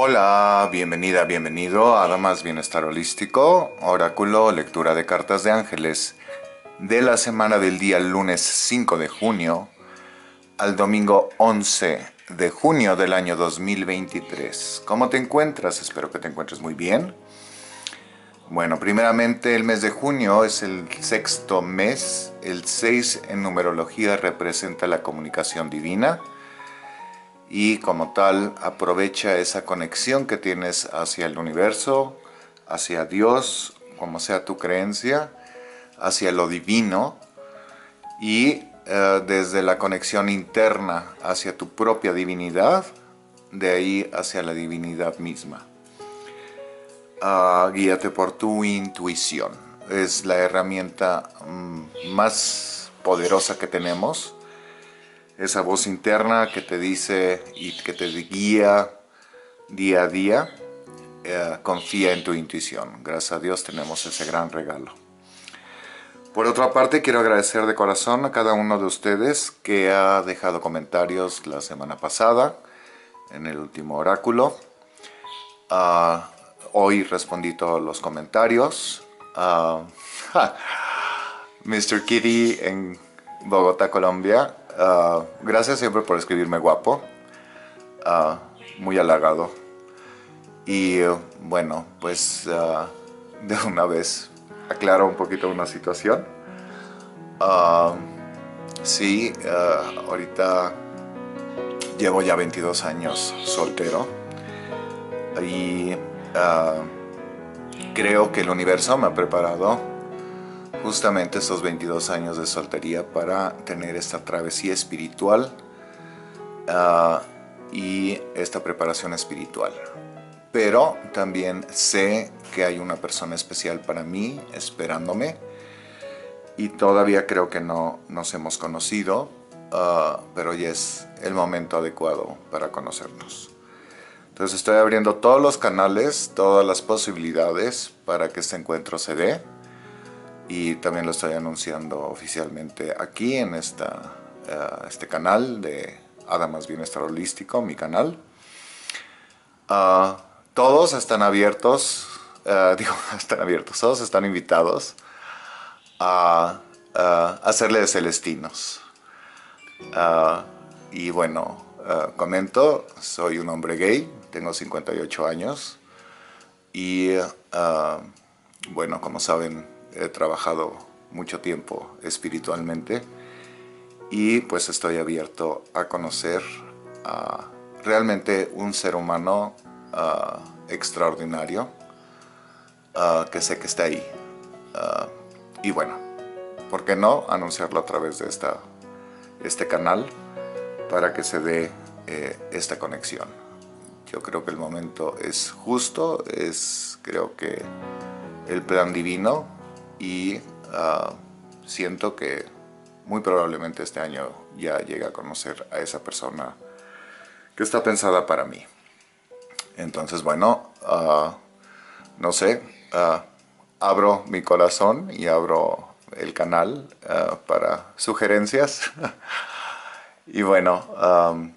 Hola, bienvenida, bienvenido a Damas Bienestar Holístico, Oráculo, lectura de cartas de ángeles de la semana del día lunes 5 de junio al domingo 11 de junio del año 2023. ¿Cómo te encuentras? Espero que te encuentres muy bien. Bueno, primeramente el mes de junio es el sexto mes. El 6 en numerología representa la comunicación divina y como tal aprovecha esa conexión que tienes hacia el universo, hacia Dios, como sea tu creencia, hacia lo divino y eh, desde la conexión interna hacia tu propia divinidad, de ahí hacia la divinidad misma. Ah, guíate por tu intuición. Es la herramienta mm, más poderosa que tenemos esa voz interna que te dice y que te guía día a día, eh, confía en tu intuición. Gracias a Dios tenemos ese gran regalo. Por otra parte, quiero agradecer de corazón a cada uno de ustedes que ha dejado comentarios la semana pasada en el último oráculo. Ah, hoy respondí todos los comentarios. Uh, Mr. Kitty en Bogotá, Colombia, Ah, gracias siempre por escribirme guapo. Ah, muy halagado. Y bueno, pues ah, de una vez aclaro un poquito una situación. sí, ahorita llevo ya 22 años soltero. Y creo que el universo me ha preparado justamente esos 22 años de soltería para tener esta travesía espiritual ah, y esta preparación espiritual. Pero también sé que hay una persona especial para mí esperándome y todavía creo que no nos hemos conocido, ah, pero ya es el momento adecuado para conocernos. Entonces estoy abriendo todos los canales, todas las posibilidades para que este encuentro se dé y también lo estoy anunciando oficialmente aquí en esta, eh, este canal de Adamas Bienestar Holístico, mi canal. Ah, todos están abiertos, uh, digo, están abiertos, todos están invitados a, hacerle de celestinos. Ah, y bueno, comento, soy un hombre gay, tengo 58 años y bueno, como saben, he trabajado mucho tiempo espiritualmente y pues estoy abierto a conocer a realmente un ser humano extraordinario que sé que está ahí. y bueno, ¿por qué no anunciarlo a través de esta, este canal para que se dé eh, esta conexión? Yo creo que el momento es justo, es creo que el plan divino y ah, siento que muy probablemente este año ya llegue a conocer a esa persona que está pensada para mí. Entonces, bueno, ah, no sé, ah, abro mi corazón y abro el canal para sugerencias. y bueno,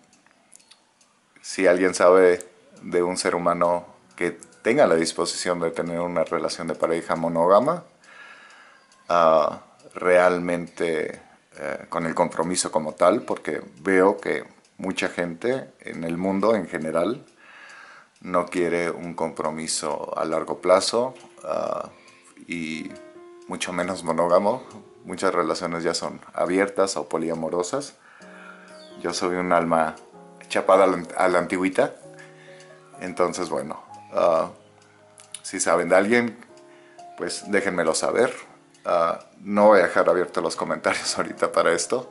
si alguien sabe de un ser humano que tenga la disposición de tener una relación de pareja monógama, realmente eh, con el compromiso como tal, porque veo que mucha gente en el mundo en general no quiere un compromiso a largo plazo ah, y mucho menos monógamo. Muchas relaciones ya son abiertas o poliamorosas. Yo soy un alma chapada a la, antigüita. Entonces, bueno, ah, si saben de alguien, pues déjenmelo saber. Ah, no voy a dejar abiertos los comentarios ahorita para esto,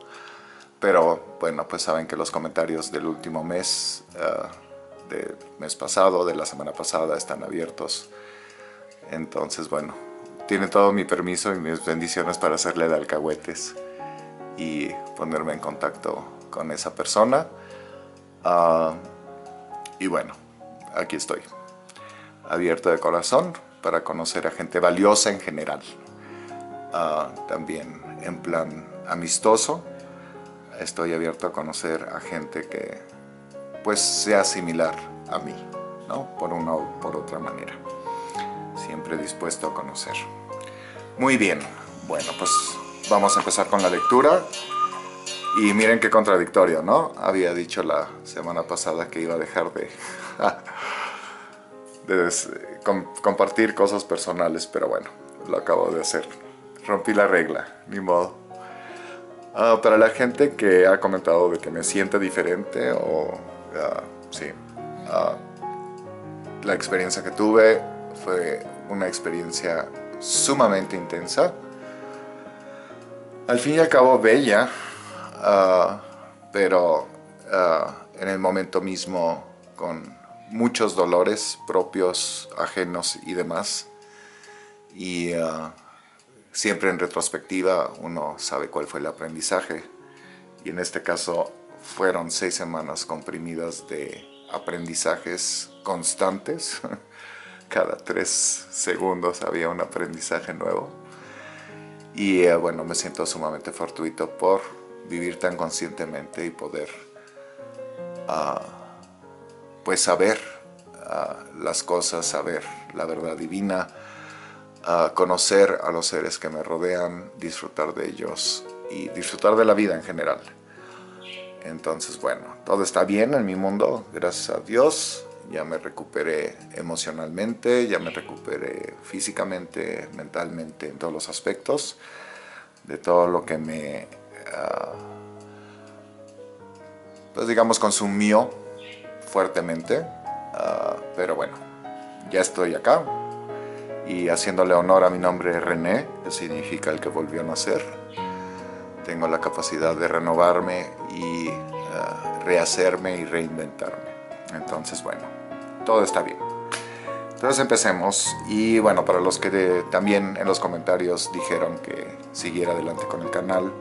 pero bueno, pues saben que los comentarios del último mes, uh, del mes pasado, de la semana pasada, están abiertos. Entonces, bueno, tiene todo mi permiso y mis bendiciones para hacerle de alcahuetes y ponerme en contacto con esa persona. Ah, y bueno, aquí estoy, abierto de corazón para conocer a gente valiosa en general. También en plan amistoso. Estoy abierto a conocer a gente que pues sea similar a mí, ¿no? Por una o por otra manera. Siempre dispuesto a conocer. Muy bien, bueno, pues vamos a empezar con la lectura. Y miren qué contradictorio, ¿no? Había dicho la semana pasada que iba a dejar de, de compartir cosas personales, pero bueno, lo acabo de hacer. Rompí la regla, ni modo. Ah, para la gente que ha comentado de que me siente diferente o... Uh, sí. Ah, la experiencia que tuve fue una experiencia sumamente intensa. Al fin y al cabo bella, Ah, pero en el momento mismo con muchos dolores propios, ajenos y demás. Y siempre en retrospectiva uno sabe cuál fue el aprendizaje. Y en este caso fueron seis semanas comprimidas de aprendizajes constantes. Cada tres segundos había un aprendizaje nuevo. Y bueno, me siento sumamente fortuito por vivir tan conscientemente y poder uh, pues saber uh, las cosas, saber la verdad divina, uh, conocer a los seres que me rodean, disfrutar de ellos y disfrutar de la vida en general. Entonces, bueno, todo está bien en mi mundo, gracias a Dios. Ya me recuperé emocionalmente, ya me recuperé físicamente, mentalmente, en todos los aspectos de todo lo que me Ah, pues digamos, consumió fuertemente. Ah, pero bueno, ya estoy acá y haciéndole honor a mi nombre René, que significa el que volvió a nacer. Tengo la capacidad de renovarme y ah, rehacerme y reinventarme. Entonces, bueno, todo está bien. Entonces empecemos y bueno, para los que también en los comentarios dijeron que siguiera adelante con el canal,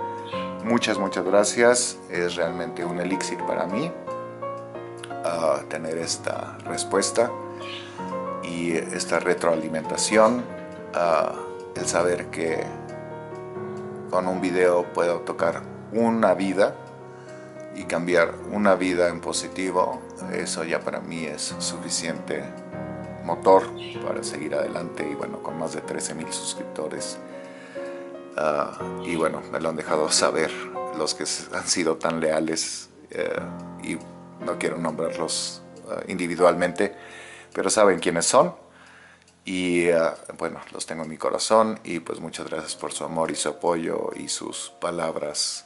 Muchas, muchas gracias. Es realmente un elixir para mí uh, tener esta respuesta y esta retroalimentación. Uh, el saber que con un video puedo tocar una vida y cambiar una vida en positivo, eso ya para mí es suficiente motor para seguir adelante y bueno, con más de 13 mil suscriptores Ah, y bueno, me lo han dejado saber los que han sido tan leales eh, y no quiero nombrarlos ah, individualmente, pero saben quiénes son y ah, bueno, los tengo en mi corazón y pues muchas gracias por su amor y su apoyo y sus palabras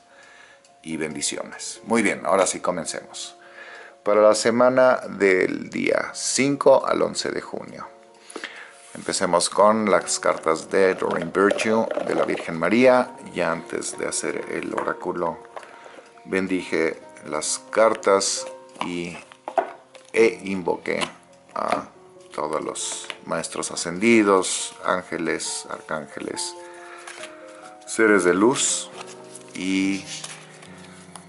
y bendiciones. Muy bien, ahora sí comencemos. Para la semana del día 5 al 11 de junio. Empecemos con las cartas de Doreen Virtue de la Virgen María. Y antes de hacer el oráculo, bendije las cartas y e invoqué a todos los maestros ascendidos, ángeles, arcángeles, seres de luz y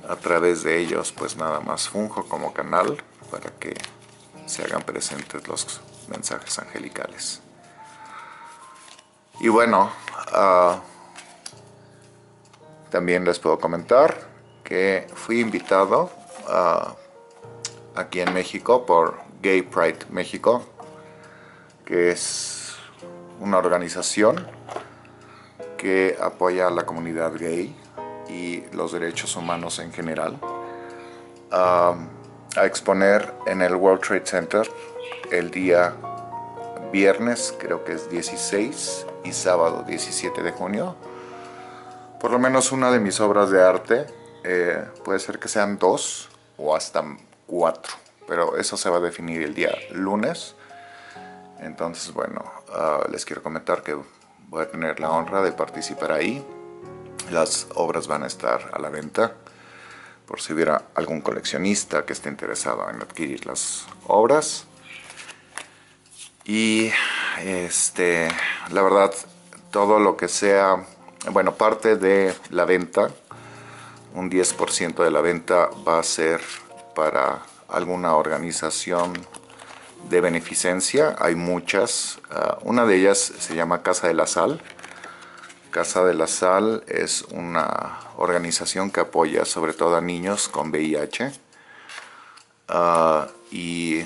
a través de ellos pues nada más funjo como canal para que se hagan presentes los mensajes angelicales. Y bueno, ah, también les puedo comentar que fui invitado ah, aquí en México por Gay Pride México, que es una organización que apoya a la comunidad gay y los derechos humanos en general, a exponer en el World Trade Center el día viernes, creo que es 16, y sábado 17 de junio. Por lo menos una de mis obras de arte, eh, puede ser que sean dos o hasta cuatro, pero eso se va a definir el día lunes. Entonces, bueno, ah, les quiero comentar que voy a tener la honra de participar ahí. Las obras van a estar a la venta por si hubiera algún coleccionista que esté interesado en adquirir las obras. Y este, la verdad, todo lo que sea, bueno, parte de la venta, un 10% de la venta va a ser para alguna organización de beneficencia, hay muchas, ah, una de ellas se llama Casa de la Sal. Casa de la Sal es una organización que apoya sobre todo a niños con VIH ah, y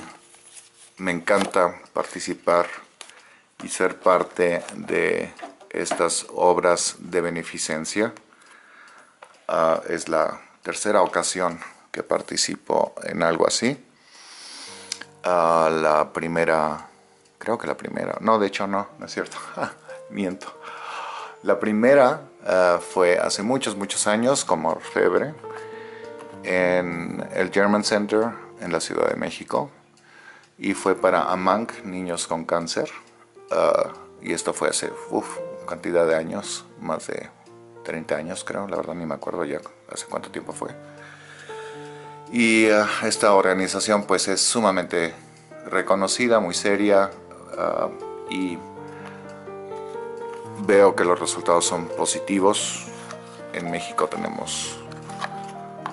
me encanta participar y ser parte de estas obras de beneficencia. Ah, es la tercera ocasión participo en algo así. Ah, la primera, creo que la primera, no, de hecho no, no es cierto, miento. La primera ah, fue hace muchos, muchos años como orfebre en el German Center en la Ciudad de México y fue para AMANC, niños con cáncer. y esto fue hace uf, cantidad de años, más de 30 años creo, la verdad ni me acuerdo ya hace cuánto tiempo fue. Y eh, esta organización pues es sumamente reconocida, muy seria eh, y veo que los resultados son positivos. En México tenemos,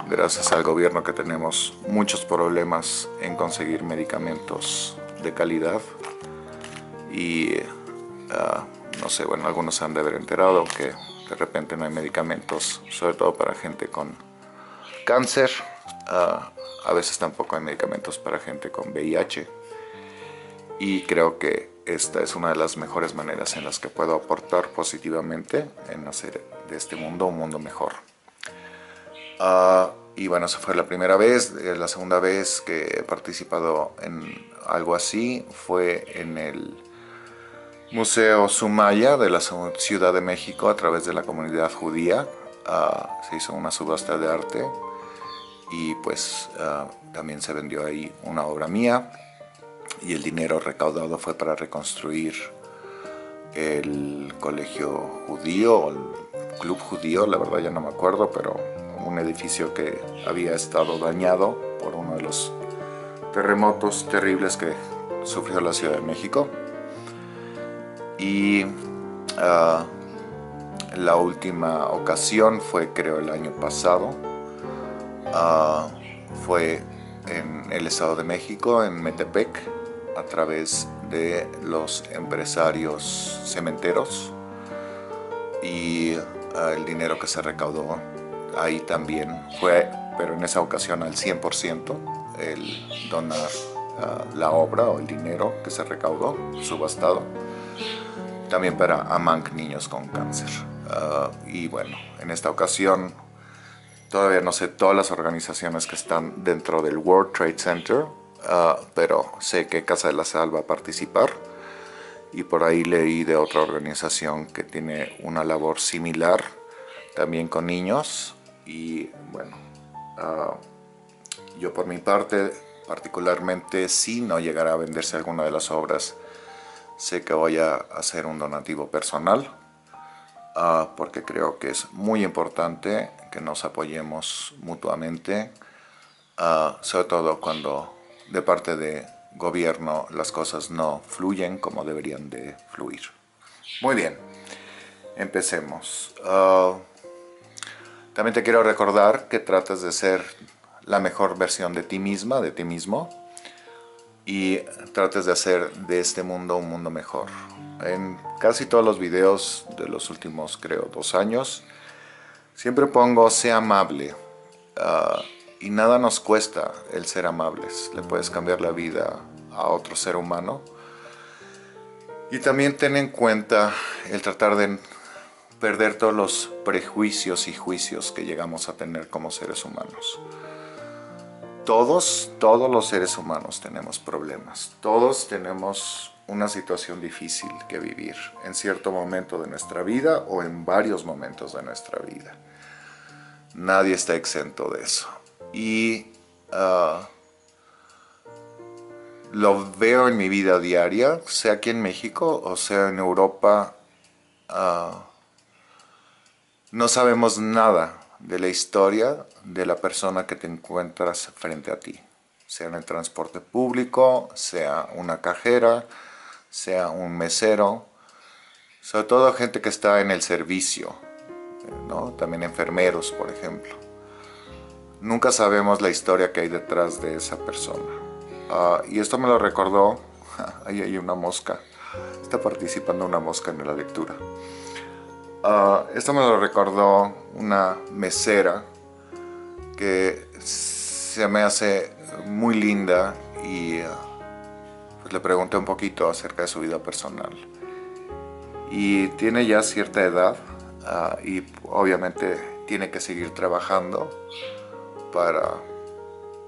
gracias al gobierno que tenemos, muchos problemas en conseguir medicamentos de calidad y eh, no sé, bueno, algunos han de haber enterado que de repente no hay medicamentos, sobre todo para gente con cáncer. Ah, a veces tampoco hay medicamentos para gente con VIH. Y creo que esta es una de las mejores maneras en las que puedo aportar positivamente en hacer de este mundo un mundo mejor. Ah, y bueno, esa fue la primera vez. Eh, la segunda vez que he participado en algo así fue en el Museo Sumaya de la Ciudad de México a través de la comunidad judía. Ah, se hizo una subasta de arte y pues ah, también se vendió ahí una obra mía y el dinero recaudado fue para reconstruir el colegio judío el club judío, la verdad ya no me acuerdo, pero un edificio que había estado dañado por uno de los terremotos terribles que sufrió la Ciudad de México. Y ah, la última ocasión fue creo el año pasado ah, fue en el Estado de México en Metepec a través de los empresarios cementeros y ah, el dinero que se recaudó ahí también fue pero en esa ocasión al 100% el donar la obra o el dinero que se recaudó subastado también para AMANC Niños con Cáncer. Ah, y bueno, en esta ocasión todavía no sé todas las organizaciones que están dentro del World Trade Center, ah, pero sé que Casa de la Sal va a participar. Y por ahí leí de otra organización que tiene una labor similar también con niños. Y bueno, ah, yo por mi parte particularmente si no llegará a venderse alguna de las obras sé que voy a hacer un donativo personal ah, porque creo que es muy importante que nos apoyemos mutuamente, ah, sobre todo cuando de parte de gobierno las cosas no fluyen como deberían de fluir. Muy bien, empecemos. Ah, también te quiero recordar que tratas de ser la mejor versión de ti misma, de ti mismo, y trates de hacer de este mundo un mundo mejor. En casi todos los videos de los últimos, creo, dos años, siempre pongo sea amable. Ah, y nada nos cuesta el ser amables. Le puedes cambiar la vida a otro ser humano. Y también ten en cuenta el tratar de perder todos los prejuicios y juicios que llegamos a tener como seres humanos. Todos, todos los seres humanos tenemos problemas. Todos tenemos una situación difícil que vivir en cierto momento de nuestra vida o en varios momentos de nuestra vida. Nadie está exento de eso. Y ah, lo veo en mi vida diaria, sea aquí en México o sea en Europa. Ah, no sabemos nada de la historia de la persona que te encuentras frente a ti, sea en el transporte público, sea una cajera, sea un mesero, sobre todo gente que está en el servicio, también enfermeros, por ejemplo. Nunca sabemos la historia que hay detrás de esa persona. Ah, y esto me lo recordó, ahí hay una mosca, está participando una mosca en la lectura. Ah, esto me lo recordó una mesera que se me hace muy linda y ah, pues le pregunté un poquito acerca de su vida personal. Y tiene ya cierta edad ah, y obviamente tiene que seguir trabajando para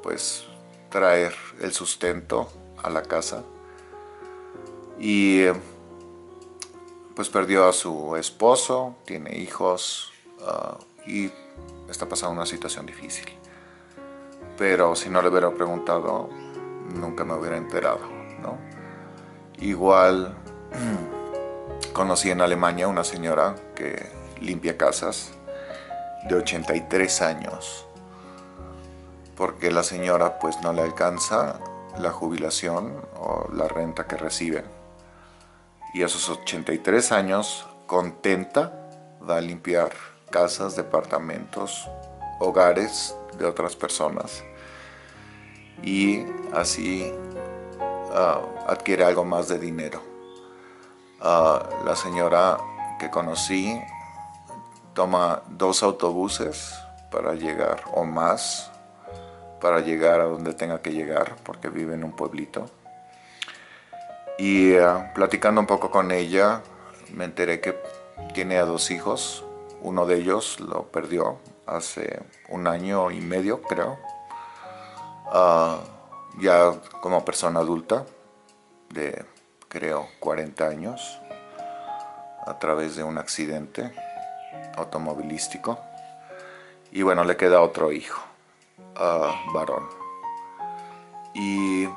pues traer el sustento a la casa. Y pues perdió a su esposo, tiene hijos ah, y está pasando una situación difícil. Pero si no le hubiera preguntado, nunca me hubiera enterado. Igual conocí en Alemania una señora que limpia casas de 83 años porque la señora pues no le alcanza la jubilación o la renta que recibe y a sus 83 años contenta va a limpiar casas, departamentos, hogares de otras personas y así ah, adquiere algo más de dinero. Ah, la señora que conocí toma dos autobuses para llegar o más para llegar a donde tenga que llegar porque vive en un pueblito y ah, platicando un poco con ella me enteré que tiene dos hijos. Uno de ellos lo perdió hace un año y medio creo. Ah, ya como persona adulta de creo 40 años a través de un accidente automovilístico. Y bueno le queda otro hijo uh, varón. Y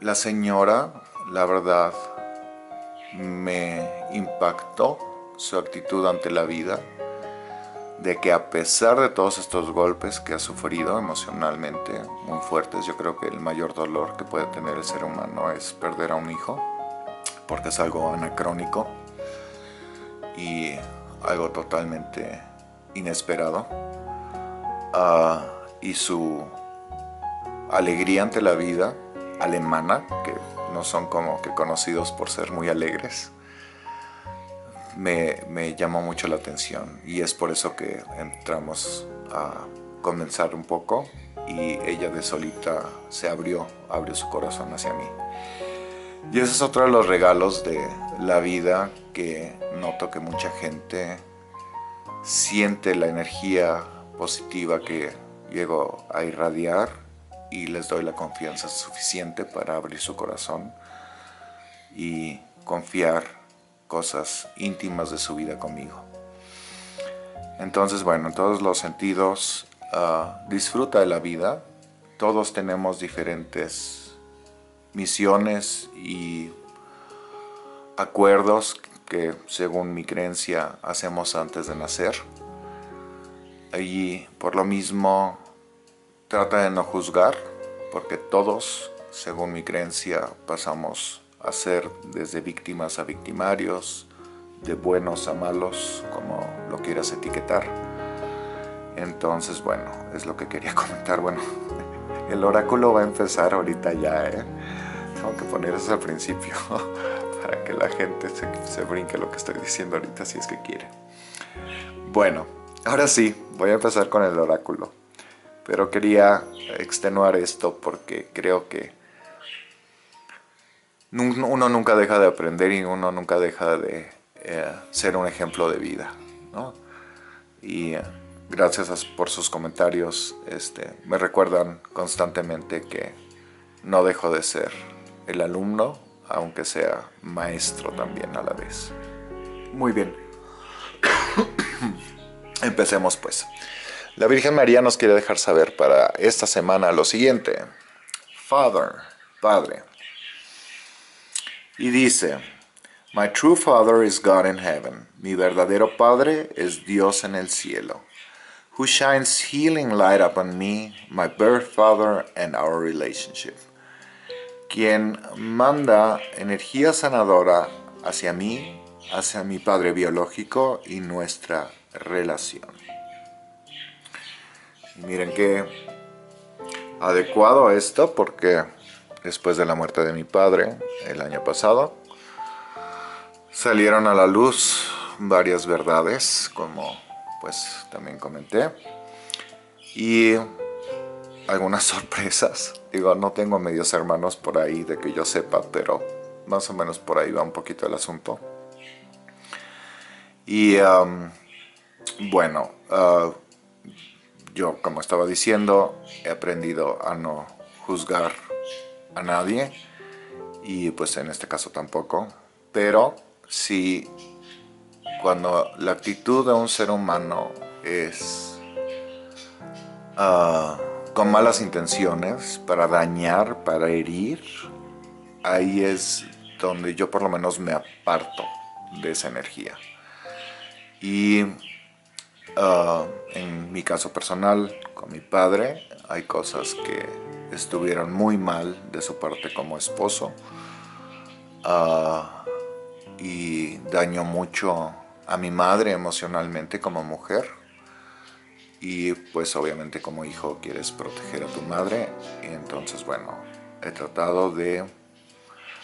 la señora la verdad me impactó su actitud ante la vida de que a pesar de todos estos golpes que ha sufrido emocionalmente muy fuertes, yo creo que el mayor dolor que puede tener el ser humano es perder a un hijo, porque es algo anacrónico y algo totalmente inesperado. Ah, y su alegría ante la vida alemana, que no son como que conocidos por ser muy alegres, me, llamó mucho la atención y es por eso que entramos a comenzar un poco y ella de solita se abrió, abrió su corazón hacia mí. Y ese es otro de los regalos de la vida que noto que mucha gente siente la energía positiva que llego a irradiar y les doy la confianza suficiente para abrir su corazón y confiar cosas íntimas de su vida conmigo. Entonces, bueno, en todos los sentidos, ah, disfruta de la vida. Todos tenemos diferentes misiones y acuerdos que según mi creencia hacemos antes de nacer. Y por lo mismo, trata de no juzgar, porque todos, según mi creencia, pasamos a ser desde víctimas a victimarios, de buenos a malos, como lo quieras etiquetar. Entonces, bueno, es lo que quería comentar. Bueno, el oráculo va a empezar ahorita ya, ¿eh? Tengo que poner eso al principio para que la gente se, se brinque lo que estoy diciendo ahorita si es que quiere. Bueno, ahora sí, voy a empezar con el oráculo. Pero quería extenuar esto porque creo que uno nunca deja de aprender y uno nunca deja de eh, ser un ejemplo de vida. Y eh, gracias por sus comentarios, este, me recuerdan constantemente que no dejo de ser el alumno, aunque sea maestro también a la vez. Muy bien. Empecemos pues. La Virgen María nos quiere dejar saber para esta semana lo siguiente. Father, Padre, y dice, My true father is God in heaven. Mi verdadero padre es Dios en el cielo. Who shines healing light upon me, my birth father, and our relationship. Quien manda energía sanadora hacia mí, hacia mi padre biológico y nuestra relación. Miren qué adecuado esto porque después de la muerte de mi padre el año pasado. Salieron a la luz varias verdades, como pues también comenté. Y algunas sorpresas. Digo, no tengo medios hermanos por ahí de que yo sepa, pero más o menos por ahí va un poquito el asunto. Y bueno, ah, yo como estaba diciendo, he aprendido a no juzgar a nadie y pues en este caso tampoco, pero si cuando la actitud de un ser humano es ah, con malas intenciones, para dañar, para herir, ahí es donde yo por lo menos me aparto de esa energía. Y ah, en mi caso personal, con mi padre, hay cosas que estuvieron muy mal de su parte como esposo. Uh, y dañó mucho a mi madre emocionalmente como mujer. Y pues obviamente como hijo quieres proteger a tu madre. Y entonces bueno he tratado de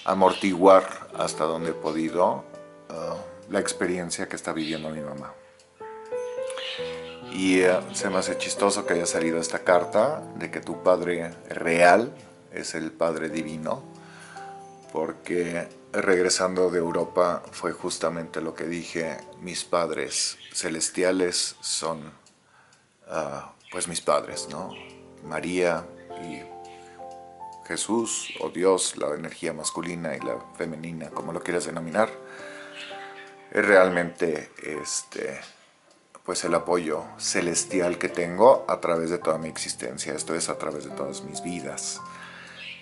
amortiguar hasta donde he podido ah, la experiencia que está viviendo mi mamá. Y eh, se me hace chistoso que haya salido esta carta de que tu Padre real es el Padre Divino, porque regresando de Europa fue justamente lo que dije, mis padres celestiales son ah, pues mis padres, ¿no? María y Jesús o Dios, la energía masculina y la femenina, como lo quieras denominar es realmente este, pues el apoyo celestial que tengo a través de toda mi existencia, esto es a través de todas mis vidas.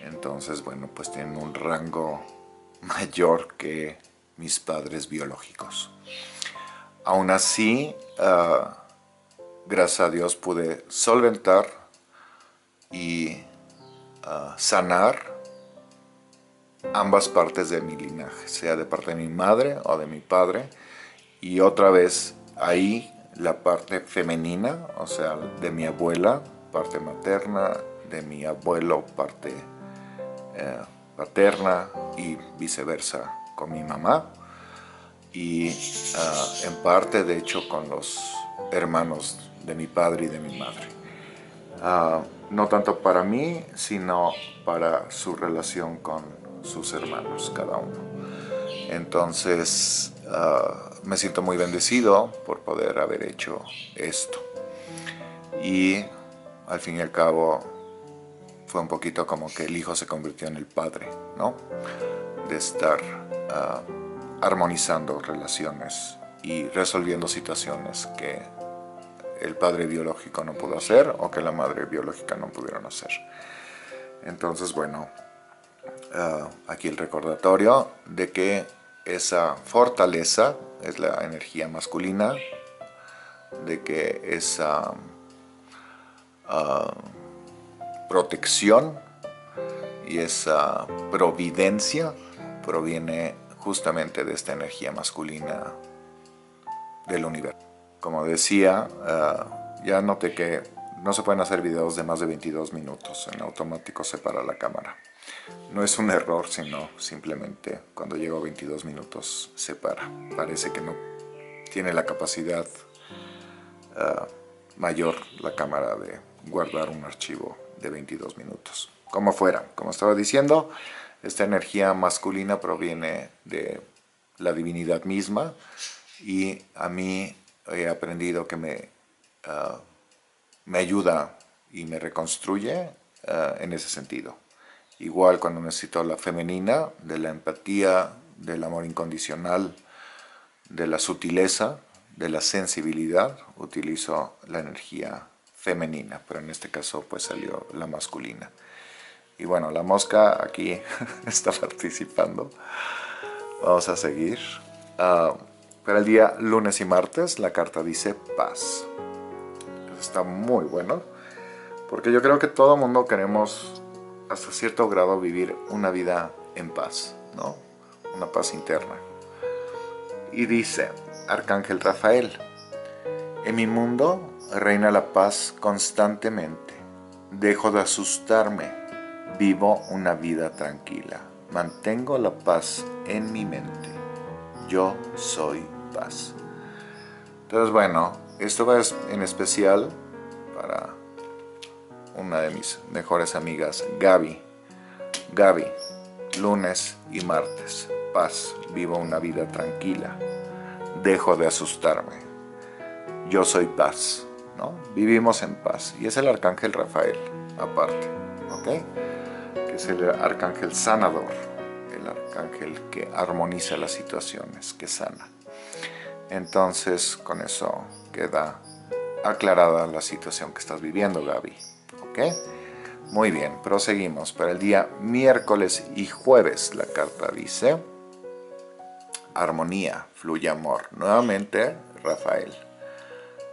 Entonces, bueno, pues tienen un rango mayor que mis padres biológicos. Aún así, ah, gracias a Dios pude solventar y ah, sanar ambas partes de mi linaje, sea de parte de mi madre o de mi padre, y otra vez ahí la parte femenina, o sea, de mi abuela, parte materna, de mi abuelo, parte eh, paterna y viceversa con mi mamá, y ah, en parte, de hecho, con los hermanos de mi padre y de mi madre. Ah, no tanto para mí, sino para su relación con sus hermanos, cada uno. Entonces, ah, me siento muy bendecido por poder haber hecho esto. Y al fin y al cabo, fue un poquito como que el hijo se convirtió en el padre, ¿no? De estar ah, armonizando relaciones y resolviendo situaciones que el padre biológico no pudo hacer o que la madre biológica no pudieron hacer. Entonces, bueno, Ah, aquí el recordatorio de que esa fortaleza es la energía masculina, de que esa ah, protección y esa providencia proviene justamente de esta energía masculina del universo. Como decía, ah, ya noté que no se pueden hacer videos de más de 22 minutos, en automático se para la cámara. No es un error, sino simplemente cuando llego a 22 minutos se para. Parece que no tiene la capacidad ah, mayor la cámara de guardar un archivo de 22 minutos. Como fuera, como estaba diciendo, esta energía masculina proviene de la divinidad misma y a mí he aprendido que me, ah, me ayuda y me reconstruye ah, en ese sentido. Igual cuando necesito la femenina, de la empatía, del amor incondicional, de la sutileza, de la sensibilidad, utilizo la energía femenina, pero en este caso pues salió la masculina. Y bueno, la mosca aquí está participando. Vamos a seguir. Uh, para el día lunes y martes la carta dice paz. Está muy bueno, porque yo creo que todo mundo queremos hasta cierto grado vivir una vida en paz, ¿no? Una paz interna. Y dice, Arcángel Rafael, en mi mundo reina la paz constantemente. Dejo de asustarme. Vivo una vida tranquila. Mantengo la paz en mi mente. Yo soy paz. Entonces, bueno, esto va en especial para una de mis mejores amigas, Gaby. Gaby, lunes y martes, paz, vivo una vida tranquila, dejo de asustarme. Yo soy paz, ¿no? Vivimos en paz. Y es el arcángel Rafael, aparte, ¿ok? Que es el arcángel sanador, el arcángel que armoniza las situaciones, que sana. Entonces, con eso queda aclarada la situación que estás viviendo, Gaby. Muy bien, proseguimos. Para el día miércoles y jueves, la carta dice: Armonía, fluye amor. Nuevamente, Rafael.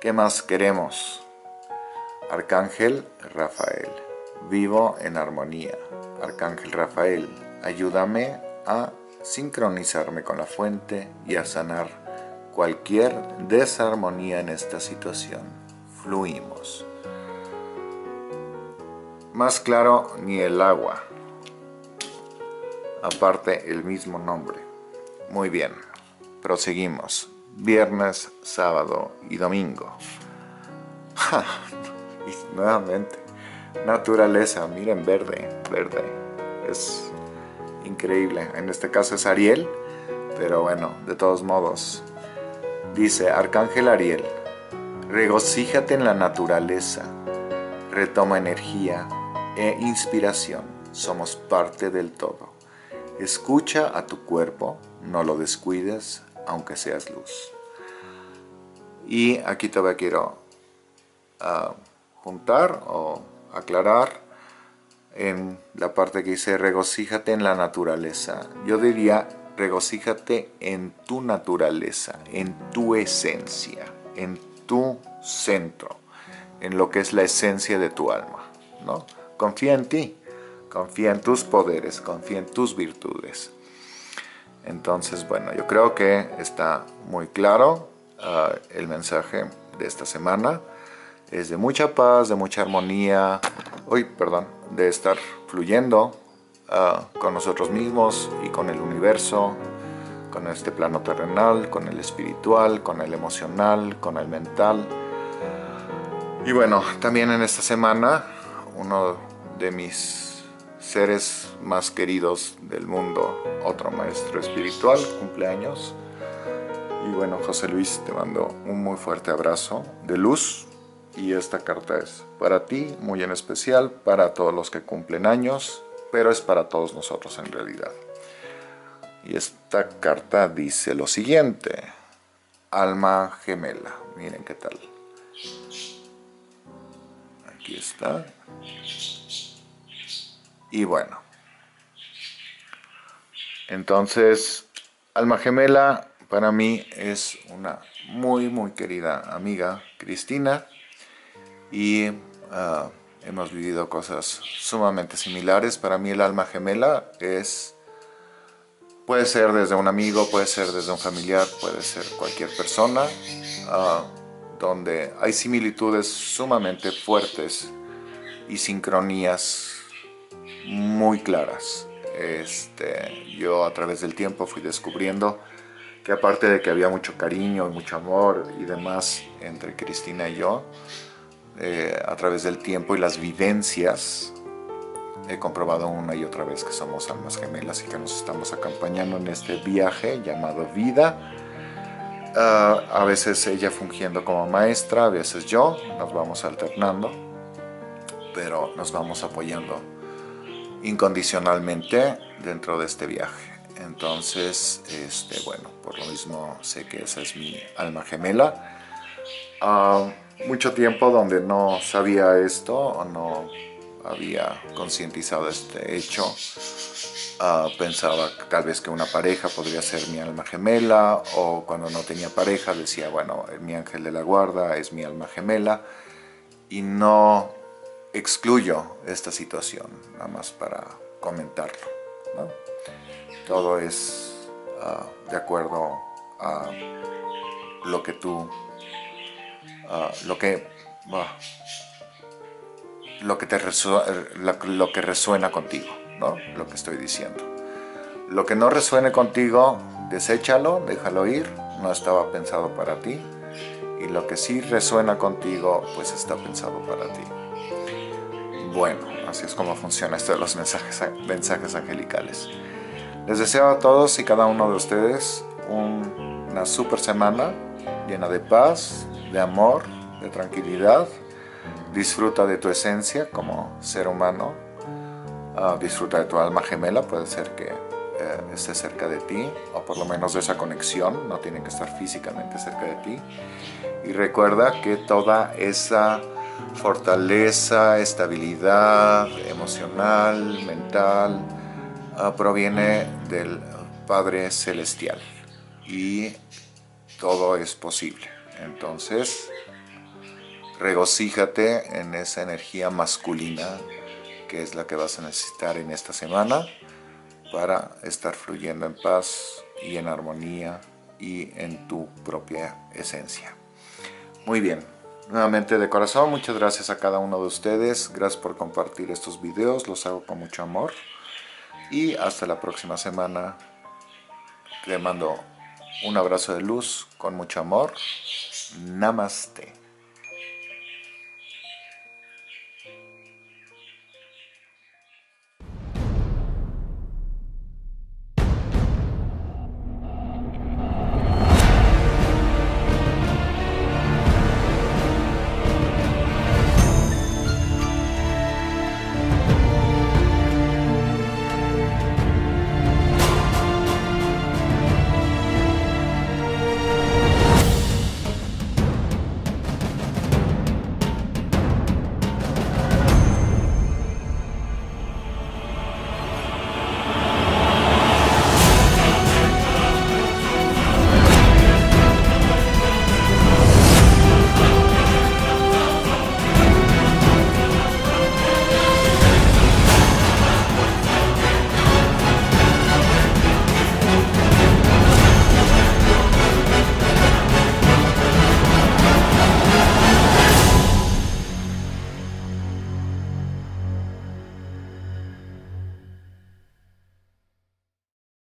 ¿Qué más queremos? Arcángel Rafael. Vivo en armonía. Arcángel Rafael, ayúdame a sincronizarme con la fuente y a sanar cualquier desarmonía en esta situación. Fluimos. Más claro, ni el agua. Aparte, el mismo nombre. Muy bien. Proseguimos. Viernes, sábado y domingo. y nuevamente. Naturaleza, miren, verde, verde. Es increíble. En este caso es Ariel, pero bueno, de todos modos, Dice Arcángel Ariel, regocíjate en la naturaleza, retoma energía e inspiración, somos parte del todo. Escucha a tu cuerpo, no lo descuides, aunque seas luz. Y aquí todavía quiero ah, juntar o aclarar en la parte que dice regocíjate en la naturaleza. Yo diría regocíjate en tu naturaleza, en tu esencia, en tu centro, en lo que es la esencia de tu alma. ¿no? Confía en ti, confía en tus poderes, confía en tus virtudes. Entonces, bueno, yo creo que está muy claro ah, el mensaje de esta semana. Es de mucha paz, de mucha armonía, uy, perdón, de estar fluyendo Ah, con nosotros mismos y con el universo, con este plano terrenal, con el espiritual, con el emocional, con el mental. Y bueno, también en esta semana uno de mis seres más queridos del mundo, otro maestro espiritual, cumpleaños. Y bueno, José Luis, te mando un muy fuerte abrazo de luz. Y esta carta es para ti, muy en especial, para todos los que cumplen años pero es para todos nosotros en realidad. Y esta carta dice lo siguiente, alma gemela, miren qué tal. Aquí está. Y bueno, entonces, alma gemela para mí es una muy, muy querida amiga, Cristina, y... Ah, hemos vivido cosas sumamente similares. Para mí el alma gemela es, puede ser desde un amigo, puede ser desde un familiar, puede ser cualquier persona, ah, donde hay similitudes sumamente fuertes y sincronías muy claras. Este, yo a través del tiempo fui descubriendo que aparte de que había mucho cariño, mucho amor y demás entre Cristina y yo, eh, a través del tiempo y las vivencias, he comprobado una y otra vez que somos almas gemelas y que nos estamos acompañando en este viaje llamado vida. Ah, a veces ella fungiendo como maestra, a veces yo, nos vamos alternando, pero nos vamos apoyando incondicionalmente dentro de este viaje. Entonces, este, bueno, por lo mismo sé que esa es mi alma gemela. Uh, mucho tiempo donde no sabía esto o no había concientizado este hecho. Ah, pensaba tal vez que una pareja podría ser mi alma gemela o cuando no tenía pareja decía, bueno, mi ángel de la guarda es mi alma gemela y no excluyo esta situación, nada más para comentarlo. Todo es ah, de acuerdo a lo que tú Ah, lo que lo que te lo, que resuena contigo, ¿no? Lo que estoy diciendo. Lo que no resuene contigo, deséchalo, déjalo ir, no estaba pensado para ti. Y lo que sí resuena contigo, pues está pensado para ti. Bueno. Así es como funciona esto de los mensajes, mensajes angelicales. Les deseo a todos y cada uno de ustedes una super semana llena de paz, de amor, de tranquilidad. Disfruta de tu esencia como ser humano. Ah, disfruta de tu alma gemela. Puede ser que eh, esté cerca de ti o por lo menos de esa conexión. No tienen que estar físicamente cerca de ti. Y recuerda que toda esa fortaleza, estabilidad emocional, mental, ah, proviene del Padre Celestial y todo es posible. Entonces, regocíjate en esa energía masculina que es la que vas a necesitar en esta semana para estar fluyendo en paz y en armonía y en tu propia esencia. Muy bien, nuevamente de corazón, muchas gracias a cada uno de ustedes, gracias por compartir estos videos, los hago con mucho amor y hasta la próxima semana. Te mando un abrazo de luz con mucho amor. Namaste.